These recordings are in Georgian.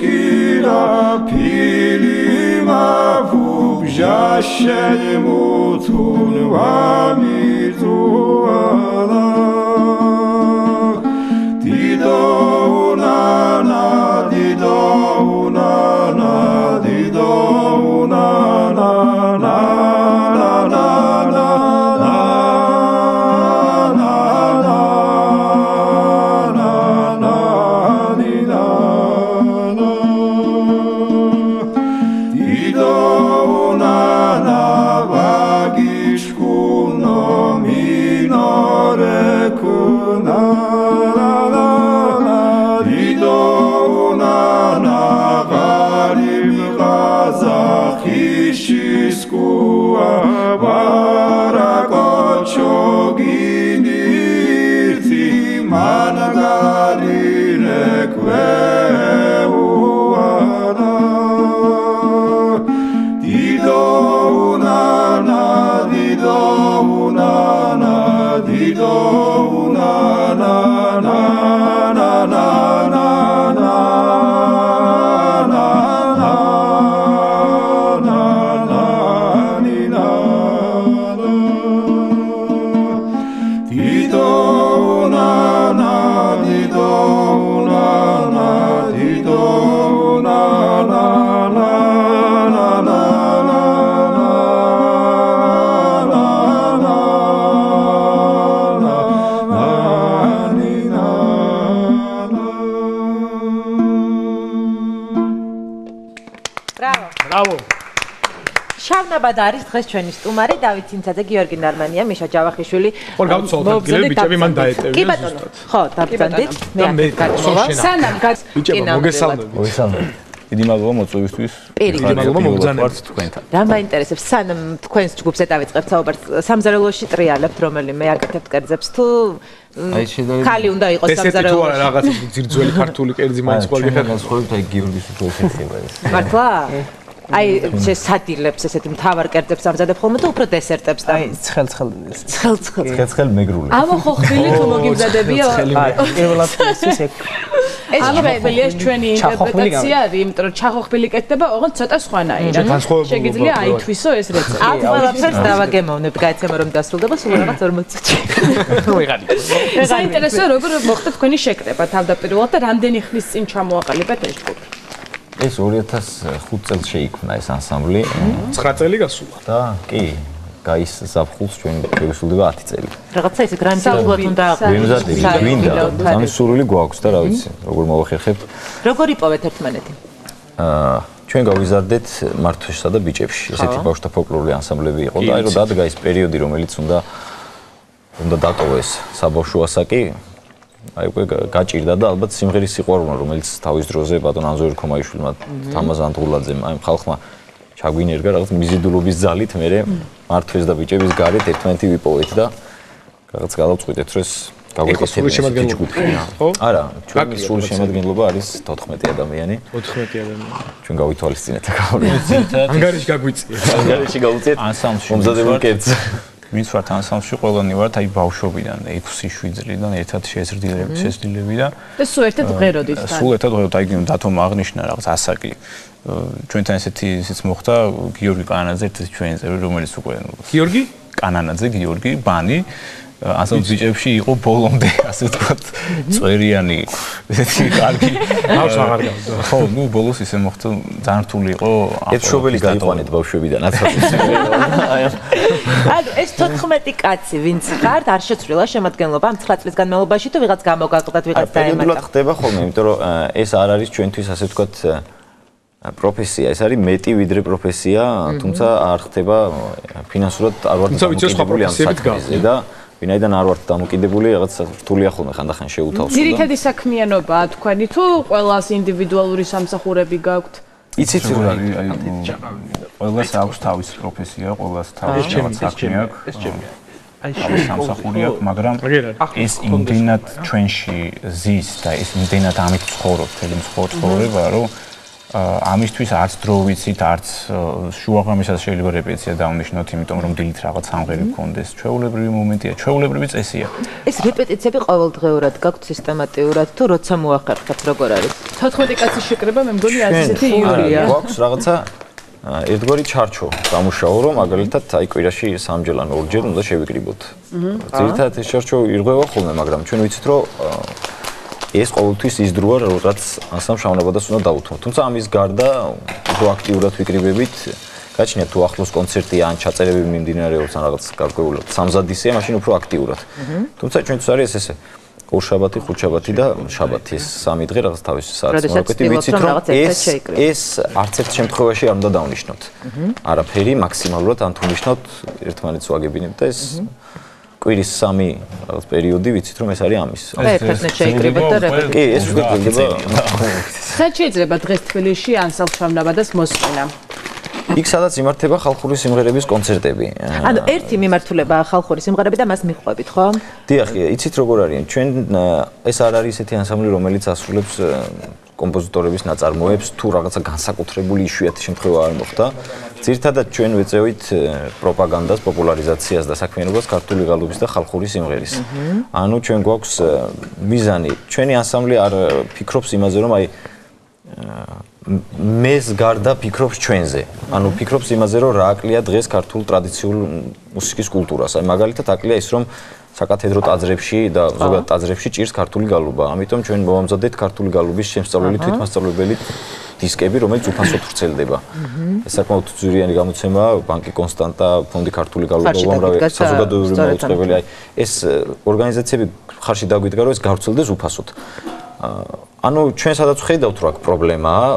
скіра піліма вубжащені муцун вамі зуала. Mutun vamizuala შავნაბად არის დღეს ჩვენი სტუმარი. დავით ცინცაძე გიორგი ნარმანია მიშა ჯავახიშვილი. ხო გავცოლოთ გილები ბიჭები მან დაეტევიან კი ბატონო. ხო დაბრძანდით. მე გაცხოვა სანამ ბიჭებო მოგესალმებით. მოგესალმებით დიდი მადლობა მოწვევისთვის. დიდი მადლობა მოგზავნებთ თქვენთან. რა მაინტერესებს სანამ თქვენს ჯგუფს ეტავიწყებთ საუბარს სამზარეულოში ტრიალებთ რომელიმე აკეთებთ კერძებს თუ აი შეიძლება ხალი უნდა იყოს სამზარეულოში. ეს თუ რაღაც ძირძველი ქართული კერძი მაინც ყოველ ხელ განსხვავებით აი გიორგის უფრო შეიძლება ეს. მართლა? აი შესადილებს ესეთი მთავარ კერძებს ამზადებ ხოლმე თუ უფრო დესერტებს და აი ცხელ-ცხელ ცხელ-ცხელ ცხელ-ცხელ მეგრული. ამა ხო ხბილი თუ მოგიმზადებიო პირველად ეს ეგ ეს ეს ჩვენი ინტერპრეტაცია არის იმიტომ რომ ჩახოხბილი კეთდება ოღონდ ცოტა სხვანაირად. შეგიძლია აითვისო ეს რეცეპტი. ამ ყველაფერს დავაგემოვნებ გაიცემო რომ დასრულდება სულ რაღაც 40 წუთში ვიღარი საინტერესო როგორ მოხდა თქვენი შეკრება თავდაპირველად და რამდენი ხნის წინ ჩამოაყალიბეთ ეს ჯგუფი ეს 2005 წელს შეიქმნა ეს ანსამბლი. 9 წელი გასულა. და კი, გაის საფხულს ჩვენ შევსრულდება 10 წელი. რაღაცა ისე გრანდიოზულად უნდა ვიმზადები, გვინდა. ამის სურვილი გვაქვს და რა ვიცი, როგორ მოვახერხებთ. როგორ იპოვეთ ერთმანეთი? აა ჩვენ გავიზარდეთ მართვისა და ბიჭებში. ესეთი ბავშვთა ფოლკლორული ანსამბლები იყო და აი რომ დადგა ეს პერიოდი, რომელიც უნდა უნდა დატოვეს საბავშვო ასაკი, აი უკვე გაჭირდა და ალბათ სიმღერის სიყვარულმა რომელიც თავის დროზე ბატონ ანზოერ ქომაიშვილმა თამაზ ანდღულაძემ აი ხალხმა ჩაგვინერგა რაღაც მიზიდულობის ძალით მე მართვეს და ბიჭების გარეთ ერთმანეთი ვიპოვეთ და რაღაც გავწყვიტეთ რომ ეს გავიკეთებთ ხო? არა, ჩვენი სრული შემადგენლობა არის 14 ადამიანი. 14 ადამიანი. ჩვენ გავითვალისწინეთ გავიწიეთ. ანგარიში გაგვიწიეთ. ანგარიში გავუწიეთ. ანსამბლში. მომზადებულ კერძს. ვინც ვართ ანსამბლში ყველანი ვართ აი ბავშვობიდან 6-7 წლიდან ერთად შეზრდილები შეზრდილები და და სულ ერთად ღეროდით თან. სულ ერთად ღეროდით აი დათომ აღნიშნა რაღაც ასაკი. ჩვენთან ესეთი ისიც მოხდა გიორგი კანანაძე ერთ ჩვენი წევრი რომელიც უკვე გიორგი კანანაძე გიორგი ბანი ასე ბიჭებში იყო ბოლომდე ასე ვთქვათ წვერიანი ესეთი კარგიავს აღარ გავდა ხო. ნუ ბოლოს ისე მოხდა ძალიან რთული იყო ეს შობელი გაიყვანეთ ბავშვებიდან აი ეს 14 კაცი ვინც ხართ არ შეცვლილა შემადგენლობა ამ 9 წლის განმავლობაში თუ ვიღაც გამოგაყდათ ვიღაც დაემატა. ხდება ხოლმე იმიტომ რომ ეს არ არის ჩვენთვის ასე ვთქვათ პროფესია ეს არის მეტი ვიდრე პროფესია თუმცა არ ხდება ფინანსურად არ ვარ დამოკიდებული ამ საქმეზე და ვინაიდან არ ვართ დამოკიდებული, რაღაც რთულია ხოლმე ხანდახან შეუთავსო. ძირითადი საქმიანობაა თქვენი თუ ყველას ინდივიდუალური სამსახურები გაქვთ? იცით რა არის ყველას აქვს თავის პროფესია, ყველას თავის საქმე აქვს. ეს ჩემი. აი სამსახური აქვს, მაგრამ ის იმდენად ჩვენში ზის და ის იმდენად ამით ცხოვრობ, თელი ცხოვრება, რომ ამისთვის არც დრო ვიცით, არც შუაღამისას შეიძლება რეპეტიცია დავნიშნოთ, იმიტომ რომ დილით რაღაც სამღერი გქონდეს. ჩვეულებრივი მომენტია, ჩვეულებრივი წესია. ეს რეპეტიციები ყოველდღიურად გაქვთ სისტემატიურად თუ როცა მოახერხებთ, როგორ არის? 14 კაცის შეკრება მე მგონი ასეთი იულია. გვაქვს რაღაცა ერთგვარი ჩარჩო გამუშაო, რომ მაგალითად აი კვირაში სამჯერ ან ორჯერ უნდა შევიკრიბოთ. ძირითადად ეს ჩარჩო ირღვევა ხოლმე, მაგრამ ჩვენ ვიცით, რომ ეს ყოველთვის ის დროა, როდესაც ასამ შავნაბადას უნდა დაუთმოთ. თუმცა ამის გარდა პროაქტიულად ვიკრიბებით, გაჩნია თუ ახლოს კონცერტი ან ჩაწერები მიმდინარეობს ან რაღაც გარკვეულად სამზადისია, მაშინ უფრო აქტიურად. თუმცა ჩვენთვის არის ესე ორშაბათი, ხუთშაბათი და შაბათი ეს სამი დღე რაღაც თავისი საათი მოვაკეთე ვიცით რომ ეს ეს არც ერთ შემთხვევაში არ უნდა დავნიშნოთ. არაფერი მაქსიმალურად ან თუ ნიშნოთ ერთმანეთს ვაგებინებ და ეს კვირის სამი რაღაც პერიოდი ვიცით რომ ეს არის ამის. ერთად შეიკრიბეთ და რეპეტიცია. კი, ეს გქონდება. ხეთ შეიძლება დღეს თბილისში ანსამბლს მოსწინა. იქ სადაც იმართება ხალხური სიმღერების კონცერტები. ანუ ერთი მიმართულებაა ხალხური სიმღერები და მას მიხვებით, ხო? დიახ, იცით როგორ არის? ჩვენ ეს არ არის ესეთი ანსამბლი, რომელიც ასრულებს კომპოზიტორების ნაწარმოებს თუ რაღაცა განსაკუთრებული იშვიათი შემთხვევა არ მოხდა. ძირთადად ჩვენ ვეწევით პროპაგანდას, პოპულარიზაციას და საქმიანობას ქართული ღალობის და ხალხური სიმღერის. ანუ ჩვენ გვაქვს მიზანი, ჩვენი ანსამბლი არ ფიქრობს იმაზე, რომ აი მეს გარდა ფიქრობს ჩვენზე. ანუ ფიქრობს იმაზე, რომ რა აკლია დღეს ქართულ ტრადიციულ მუსიკის კულტურას. აი მაგალითად აკლია ის, რომ საკათედრო ტაძრებში და ზოგადად ტაძრებში ჭირს ქართული გალობა. ამიტომ ჩვენ მოვამზადეთ ქართული გალობის შემსწავლელი თვითმასწავლებელი დისკები, რომელიც უფასოდ ვრცელდება. ეს საკმაოდ ძვირიანი გამოცემაა, ბანკი კონსტანტა, ფონდი ქართული გალობა, უამრავი საზოგადოებრივი მოწყობილი. აი ეს ორგანიზაციები ხარში დაგვიდგა, რომ ეს გავრცელდეს უფასოდ. ანუ ჩვენ სადაც ხედავთ რა პრობლემაა,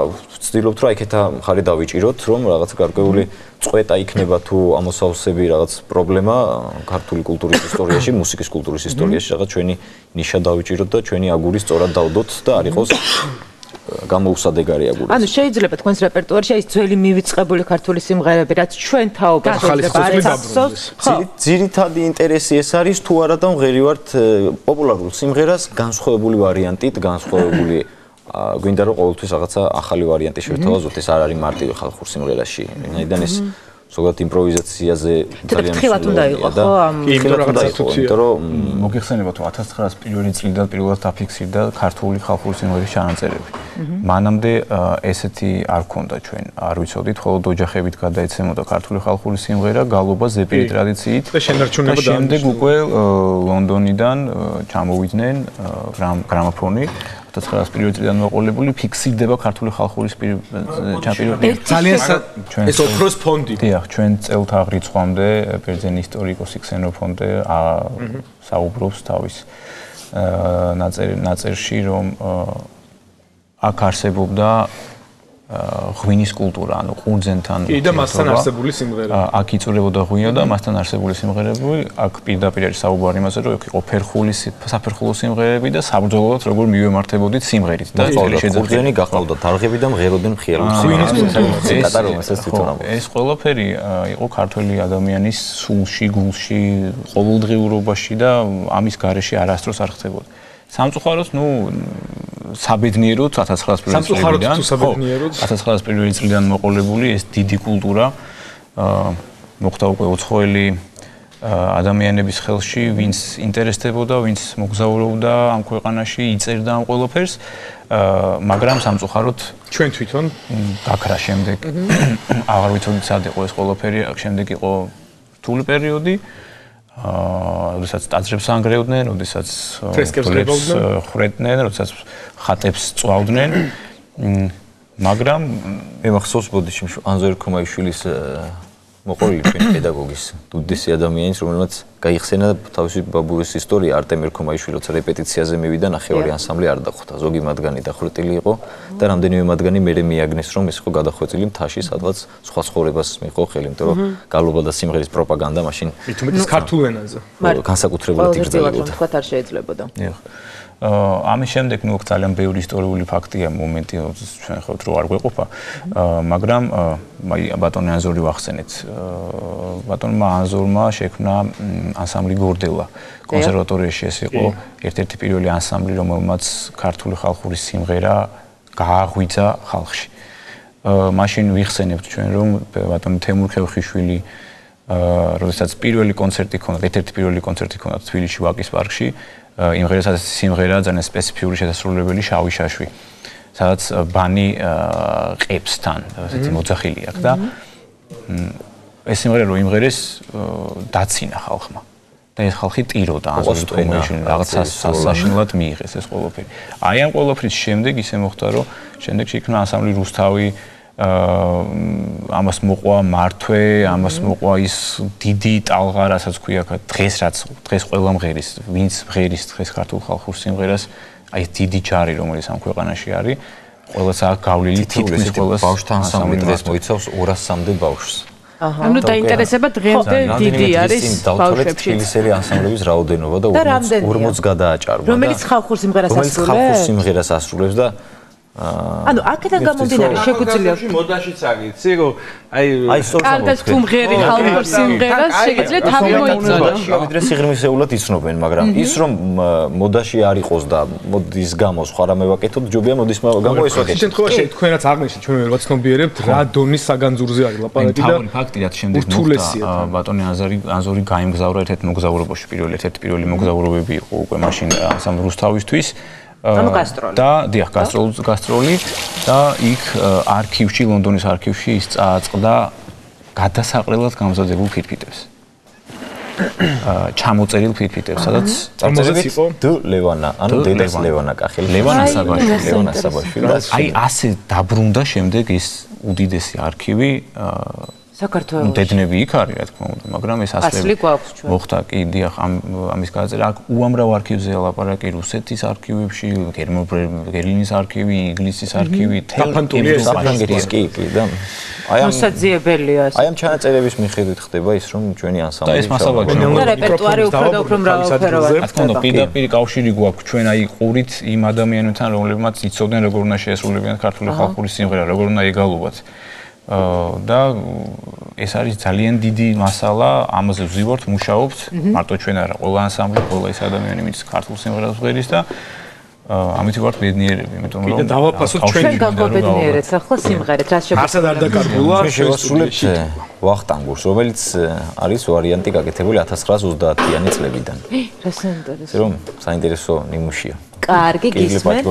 ვცდილობთ რა იქეთა ხარი დავიჭიროთ, რომ რაღაც გარკვეული წვეტა იქნება თუ ამოსავსები რაღაც პრობლემა ქართული კულტურის ისტორიაში, მუსიკის კულტურის ისტორიაში, რაღაც ჩვენი ნიშა დავიჭიროთ და ჩვენი აგური სწორად დავდოთ და არ იყოს გამოუსადეგარი აგური. ანუ შეიძლება თქვენს რეპერტუარში ის ძველი მივიწყებული ქართული სიმღერები, რაც ჩვენ თაობას შეიძლება არის. ძირითადი ინტერესი ეს არის თუ არა და ღერივართ პოპულარულ სიმღერას განსხვავებული ვარიანტით, განსხვავებული გვინდა რომ ყოველთვის რაღაცა ახალი ვარიანტი შევთავაზოთ, ეს არ არის მარტივი ხალხურ სიმღერაში. ვინაიდან ეს ზოგადად იმპროვიზაციაზე ძალიან ფრთხილად უნდა იყოს ხო ამ იმიტომ რომ მოგიხსენება თუ 1900 პირველი წლიდან პირველად დაფიქსირდა ქართული ხალხური სიმღერის ჩანაწერები. მანამდე ესეთი არ ქონდა ჩვენ, არ ვიცოდით, ხოლო ოჯახებით გადაეცემოდა ქართული ხალხური სიმღერა გალობა ზეპირი ტრადიციით. და შენარჩუნება და შემდეგ უკვე ლონდონიდან ჩამოვიდნენ გრამოფონი 1900 პირველი წლიდან მოყოლებული ფიქსირდება ქართული ხალხური ჩაპირობი. ძალიან ეს ოქროს ფონდი. დიახ, ჩვენ წელთა აღრიცხვამდე ბერძენი ისტორიკოსი ქსენოფონდე საუბრობს თავის ნაწერში, რომ აქ არსებობდა ღვინის კულტურა, ანუ ყურძენთან კი და მასთან არსებული სიმღერა. აქ იწურებოდა ღვინო და მასთან არსებული სიმღერები, აქ პირდაპირ არის საუბარი იმაზე, რომ იქ იყო ფერხული საფერხულო სიმღერები და საბრძოლოდ როგორ მივემართებოდით სიმღერით და ყურძენი გახავდა თარღები და მღეროდნენ მხიარულ სიმღერებს. ეს თვითონ ეს ყველაფერი იყო ქართველი ადამიანის სულში, გულში, ყოველდღიურობაში და ამის გარეშე არასდროს არ ხდებოდა. სამწუხაროდ, ну, საბედნიეროდ 1900 პირველი წლიდან 1900 პირველი წლიდან მოყოლებული ეს დიდი კულტურა მოხდა უკვე უცხოელი ადამიანების ხელში, ვინც ინტერესდებოდა, ვინც მოგზაურობდა ამ ქვეყანაში, იწერდა ამ ყველაფერს, მაგრამ სამწუხაროდ ჩვენ თვითონ გაქრა შემდეგ. აღარ ვიცოდით სად იყო ეს ყველაფერი, შემდეგ იყო რთული პერიოდი. აა, როდესაც ტაძრებს ანგრევდნენ, როდესაც ფრესკებს ხრედნენ, როდესაც ხატებს წვავდნენ. მაგრამ მე მახსოვს ბოდიში ანზერ ქომაიშვილის მოყოლი ჩვენი პედაგოგის უდიდესი ადამიანის რომელმაც გაიხსენა თავისი ბაბურის ისტორია. არტემ ერქომაიშვილი როცა რეპეტიციაზე მივიდა ნახევარი ანსამბლი არ დახვდა. ზოგი მათგანი დახვრეტილი იყო და რამდენიმე მათგანი მერე მიაგნეს რომ ეს იყო გადახვეწილი მთაში სადღაც სხვა ცხოვრებას მიიღო ხელი. იმიტომ რომ გალობა და სიმღერის პროპაგანდა მაშინ მithumetis ქართულ ენაზე განსაკუთრებულად იგრძელებოდა თქვა არ შეიძლებოდა დიახ ამის შემდეგ ნუ ძალიან ბევრი ისტორიული ფაქტია მომენტი ჩვენ ხო რო არ გვეყოფა. მაგრამ აი ბატონი ანზორი ვახსენეთ. ბატონმა ანზორმა შექმნა ანსამბლი გორდელა. კონსერვატორიაში ეს იყო ერთ-ერთი პირველი ანსამბლი რომელმაც ქართული ხალხური სიმღერა გააღვიძა ხალხში. მაშინ ვიხსენებთ ჩვენ რომ ბატონი თემურ ხევხიშვილი აა როდესაც პირველი კონცერტი ქონდა, ერთ-ერთი პირველი კონცერტი ქონდა თბილისში ვაკის პარკში, იმ ღერასაც სიმღერა ძალიან სპეციფიური შესასრულებელი შავი შაშვი, სადაც ბანი ყებსთან, ესეთი მოძახილი აქვს და ეს სიმღერა რო იმღერეს დაცინა ხალხმა. და ეს ხალხი ტიროდა ამას თომეში რაღაცა სასაშინლად მიიღეს ეს ყველაფერი. აი ამ ყველაფრის შემდეგ ისე მოხდა რომ შემდეგ შეიქმნა ანსამბლი რუსთავი ამას მოყვა მართვე, ამას მოყვა ის დიდი ტალღა, რასაც ქვია დღეს რაც დღეს ყველა მღერის, ვინც მღერის დღეს ქართულ ხალხურ სიმღერას, აი დიდი ჯარი, რომელიც ამ ქვეყანაში არის, ყველას აქვს გავლილი თითქმის ყველას ბავშვთან სამი დღეს მოიცავს 200-მდე ბავშვს. აჰა. ანუ დაინტერესება დღემდე დიდი არის ბავშვებში. თბილისელი ანსამბლების რაოდენობა და 40 გადააჭარბა. რომელიც ხალხურ სიმღერას ასრულებს? რომელიც ხალხურ სიმღერას ასრულებს და ანუ აქედან გამომდინარე შეგვიძლია მოდაშიც აგიცი რომ აი აი სწორად თუ მღერი ხალხურ სიმღერას შეგიძლია თავი მოიწოდო ვიდრე სიღრმისეულად იცნობენ მაგრამ ის რომ მოდაში არ იყოს და მოდის გამო სხვა რამე ვაკეთოთ ჯობია მოდის გამო ეს ვაკეთოთ შემთხვევაში თქვენაც აღნიშნეთ ჩვენ ვერ ვაცნობიერებთ რა დონის საგანძურზე არის ლაპარაკი და თავი ფაქტი რაც შემდეგ მოხდა ბატონი აზარი აზორი გაიმგზავრა ერთ-ერთ მოგზაურობაში პირველი ერთ-ერთი პირველი მოგზაურობები იყო უკვე მაშინ სამ რუსთავისთვის ანუ გასტროლი. და დიახ, გასტროლი, გასტროლი და იქ არქივში, ლონდონის არქივში ის წააწყდა გადასაყრელად გამზადებულ ფირფიტებს. აა ჩამოწერილ ფირფიტებს, სადაც იყო დ ლევანა, ანუ დედას ლევანა კახელი. ლევანა საბაშვილი, ლევანა საბაშვილი. აი ასე დაბრუნდა შემდეგ ეს უდიდესი არქივი აა საქართველოს. დედნები იქ არის, რა თქმა უნდა, მაგრამ ეს ასლები მოხდა კი, დიახ, ამ ამის გადაწერა აქ უამრავ არქივზეა ლაპარაკი რუსეთის არქივებში, გერმანიის არქივი, ინგლისის არქივი, თელფანტული საფრანგეთის კი, კი და აი ამ მოსაძიებელია. აი ამ ჩანაწერების მიხედვით ხდება ის, რომ ჩვენი ანსამბლი და ეს მასალა ჩვენ რეპერტუარი უფრო და უფრო მრავალფეროვანი. რა თქმა უნდა, პირდაპირ კავშირი გვაქვს ჩვენ აი ყურით იმ ადამიანებთან, რომლებმაც იცოდნენ როგორ უნდა შეესრულებიან ქართული ხალხური სიმღერა, როგორ უნდა ეგალობათ. და ეს არის ძალიან დიდი მასალა, ამაზე ვზივართ, მუშაობთ, მარტო ჩვენ არა, ყველა ანსამბლი, ყველა ის ადამიანი, ვინც ქართულ სიმღერას ღვერის და ამით ვართ ბედნიერები, იმიტომ რომ კიდე დავაფასოთ ჩვენ გაგობედნიერეთ, ახლა სიმღერეთ, რა შეგვიძლია. არსად არ დაკარგულა, შევასრულებთ ვახტანგურს, რომელიც არის ვარიანტი გაკეთებული 1930-იანი წლებიდან. რა საინტერესო. რომ საინტერესო ნიმუშია. კარგი გისმენ.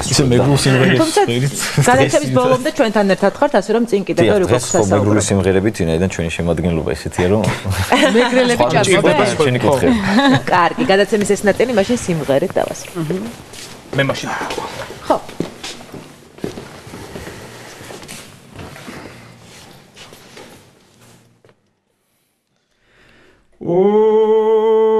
ისე მეგრულ სიმღერებს წერით. გადაცემის ბოლომდე ჩვენთან ერთად ხართ, ასე რომ წინ კიდევ ორი გვაქვს სასაუბრო. მეგრული სიმღერებით ვინაიდან ჩვენი შემოადგენლობა ისეთია, რომ მეგრელები ჭარბობენ ჩვენი კუთხე. კარგი, გადაცემის ეს ნაწილი მაშინ სიმღერით დავასრულებ. მე მაშინ. ხო. ო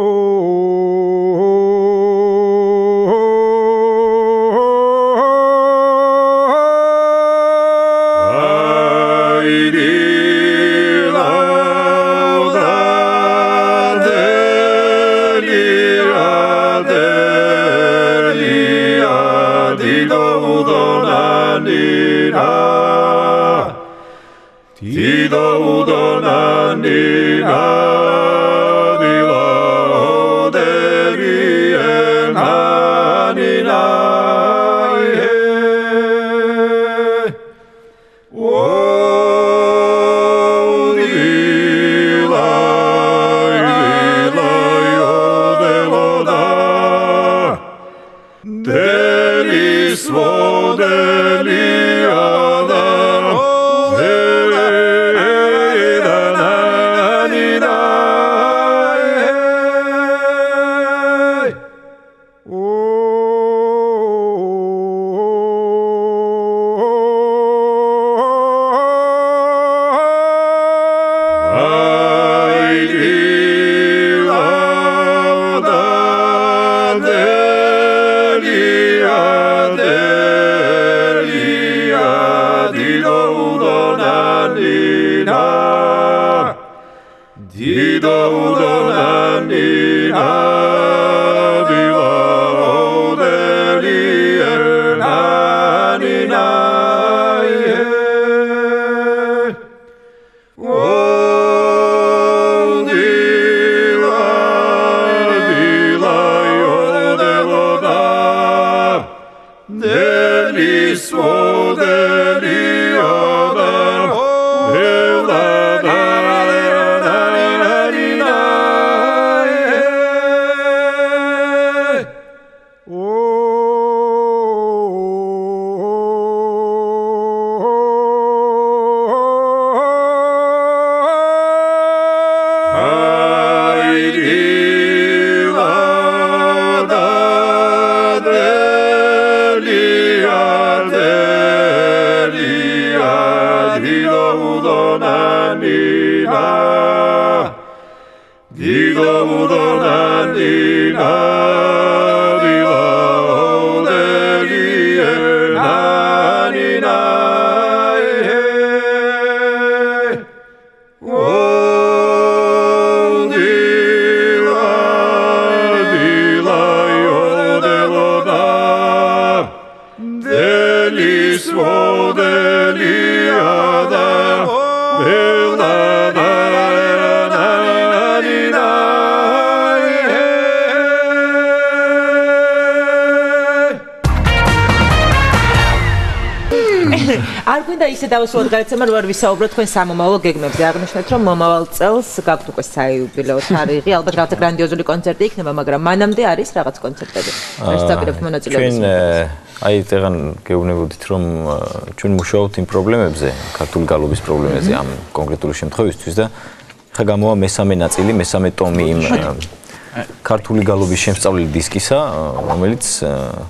არ გვინდა ისე დავასრულოთ გადაცემა რომ არ ვისაუბროთ თქვენ სამომავლო გეგმებზე. აღნიშნეთ რომ მომავალ წელს გაქვთ უკვე საიუბილეო თარიღი. ალბათ რაღაცა გრანდიოზული კონცერტი იქნება მაგრამ მანამდე არის რაღაც კონცერტები. შესაძლებთ მონაწილეობის ჩვენ აი ეგან გეუბნებოდით რომ ჩვენ მუშაობთ იმ პრობლემებზე ქართული გალობის პრობლემებზე ამ კონკრეტული შემთხვევისთვის და ხა გამოვა მესამე ნაწილი მესამე ტომი იმ ქართული გალობის შემსწავლელი დისკისა, რომელიც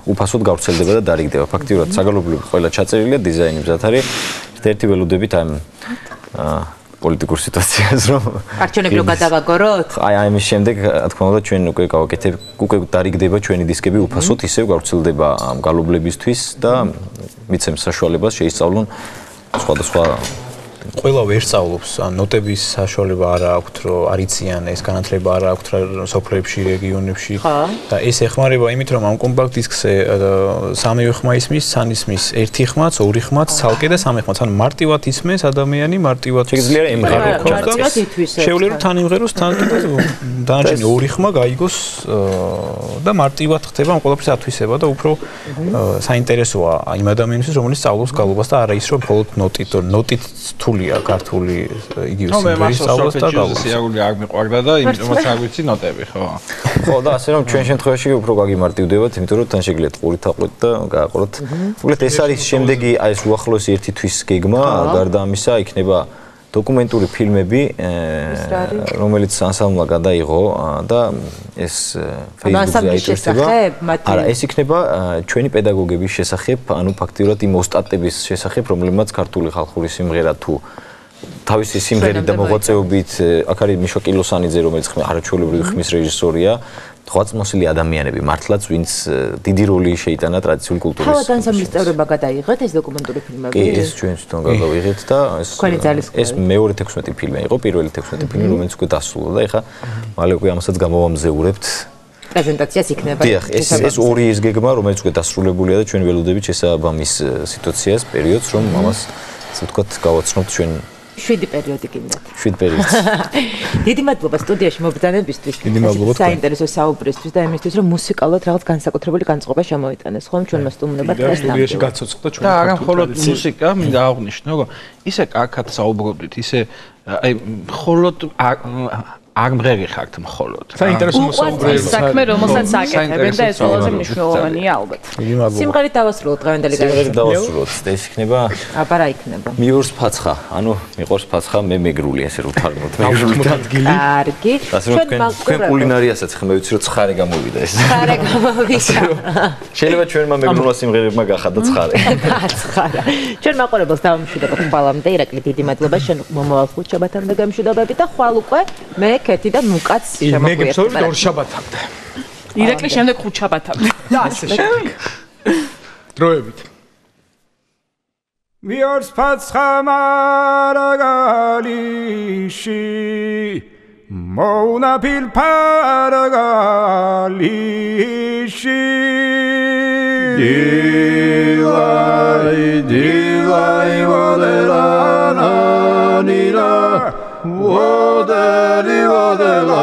უფასოდ გავრცელდება და დარიგდება. ფაქტიურად საგალობლები ყველა ჩაწერილია, დიზაინი მზად არის. ერთი ველოდებით ამ პოლიტიკურ სიტუაციას რომ არჩევნები რო გადავაგოროთ? აი აი მის შემდეგ, რა თქმა უნდა, ჩვენ უკვე გავაკეთებ, უკვე დარიგდება ჩვენი დისკები უფასოდ ისევ გავრცელდება ამ გალობლებისთვის და მიცემს საშუალებას შეისწავლონ სხვადასხვა ყველა ვერ სწავლობს, ან ნოტების საშუალება არ აქვთ, რომ არიციან ეს განათლება არ აქვთ სოფლებში, რეგიონებში. და ეს ეხმარება იმით, რომ ამ კომპაქტ დისკზე სამივე ხმა ისმის, თან ისმის. ერთი ხმაც, ორი ხმაც, ცალკე და სამი ხმაც, ან მარტივად ისმეს ადამიანი, მარტივად შეიძლება ემღეროს. შეუძლია რომ თან იმღეროს, თან კიდე დანარჩენი ორი ხმა გაიგოს და მარტივად ხდება ამ ყველაფრის ათვისება და უფრო საინტერესოა იმ ადამიანისთვის, რომელიც სწავლობს გალობას და არა ის რომ მხოლოდ ნოტით, ნოტით თუ რთულია ქართული იგივე სიმღერის სწავლას და გავლენას. სიაგული არ მიყვარდა და იმიტომაც არ ვიცი ნოტები, ხო? ხო, და ასე რომ ჩვენ შემთხვევაში უფრო გაგიმარტივდებათ, იმიტომ რომ თან შეგიძლიათ ყურით აყროთ და გააყროთ. უბრალოდ ეს არის შემდეგი აი ეს უახლოესი ერთი თვის გეგმა, გარდა ამისა იქნება დოკუმენტური ფილმები, რომელიც ანსამბლმა გადაიღო და ეს Facebook-ზე აიტვირთება. არა, ეს იქნება ჩვენი პედაგოგების შესახებ, ანუ ფაქტიურად იმ ოსტატების შესახებ, რომლებმაც ქართული ხალხური სიმღერა თუ თავისი სიმღერით და მოღვაწეობით, აქ არის მიშო კილოსანიძე, რომელიც არაჩვეულებრივი ხმის რეჟისორია. ხვაწმოსილი ადამიანები მართლაც ვინც დიდი როლი შეიტანა ტრადიციული კულტურის თავად ანსამბლის წევრებმა გადაიღეთ ეს დოკუმენტური ფილმები? კი ეს ჩვენ თვითონ გადავიღეთ და ეს ეს მეორე 16 ფილმი იყო პირველი 16 ფილმი რომელიც უკვე დასრულდა და ეხა მალე უკვე ამასაც გამოვამზეურებთ. პრეზენტაციას იქნება. დიახ ეს ეს ორი ის გეგმა რომელიც უკვე დასრულებულია და ჩვენ ველოდებით შესაბამის სიტუაციას პერიოდს რომ ამას ასე ვთქვათ გავაცნობთ ჩვენ 7 პერიოდი გინდათ. 7 პერიოდი. დიდი მადლობა სტუდიაში მობრძანებისთვის. დიდი მადლობა. საინტერესო საუბრისთვის და იმისთვის, რომ მუსიკალურად რაღაც განსაკუთრებული განწყობა შემოიტანეს. ხომ ჩვენ მას თუმნება დღეს ნამდვილად. სტუდიაში გაცოცხლდა ჩვენ. და არა მხოლოდ მუსიკა, მინდა აღვნიშნო, რომ ისე კარგად საუბრობდით, ისე აი მხოლოდ არ მღერი ხართ მხოლოდ. საინტერესო მოსაუბრეა. საქმე რომელსაც აკეთებენ და ეს ყველაზე მნიშვნელოვანია ალბათ. სიმღერით დავასრულოთ დღევანდელი გადაცემა. სიმღერით დავასრულოთ და ეს იქნება აბა რა იქნება? მიორს ფაცხა. ანუ მიყვარს ფაცხა მე მეგრული ასე რომ თარგმნოთ. მეგრული ადგილი. კარგი. ჩვენ თქვენ კულინარიასაც ხმა ვიცი რომ ცხარე გამოვიდა ეს. ცხარე გამოვიდა. შეიძლება ჩვენმა მეგრულა სიმღერებმა გახადა ცხარე. ცხარა. ჩვენ მაყურებელს დავამშვიდობთ ხვალამდე. ირაკლი დიდი მადლობა შენ მომავალ ხუთშაბათამდე გამშვიდობები და ხვალ უკვე მე ქეთი და მუკაც შემოგვიერთდა. მე გეცნობ ორ შაბათამდე. ირაკლი შემდეგ ხუთ შაბათამდე. და ასე შემდეგ. დროებით. მიორს ფაცხამარაგალიში მოუნა ფილპარაგალიში დილაი დილაი ვადერანანირა ოდერი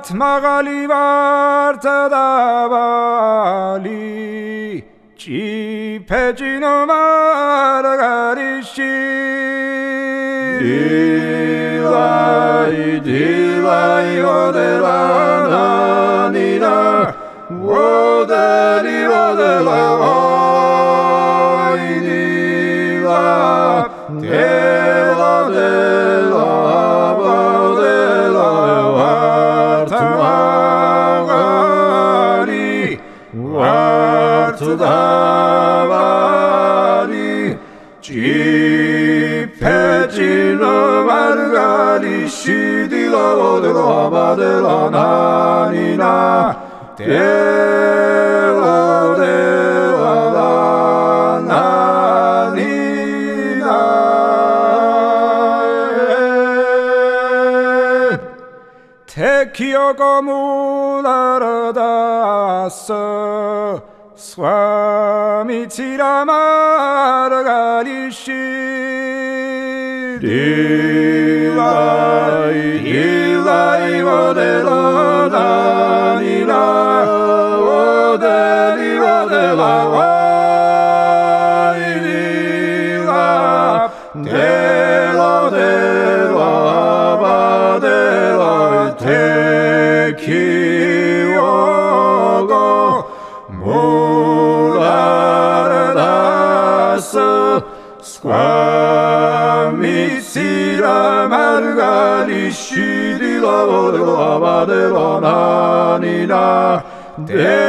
vart magali varta davali ci pecino margarishi dilai dilai odelana nina odeli odela odela 가만히 집해질러 말가니 시디가 어디로 아마들라 나니나 대와 대와 나니나 태키어 거문 알아다서 Swami चिरामारगालिषि Delight, Dilai, Dilai, delight, oh, delight, oh, delight, Quami sira marga nishi di lavo de lava de lonanina de